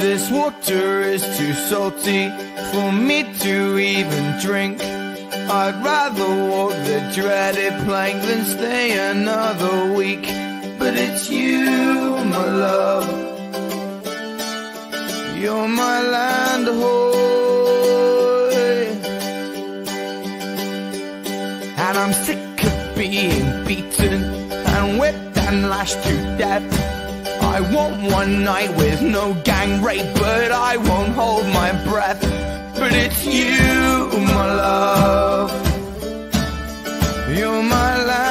this water is too salty for me to even drink. I'd rather walk the dreaded plank than stay another week. But it's you, my love. You're my land hoy. And I'm sick of being beaten and whipped and lashed to death. I want one night with no gang rape, but I won't hold my breath. But it's you, my love. You're my land.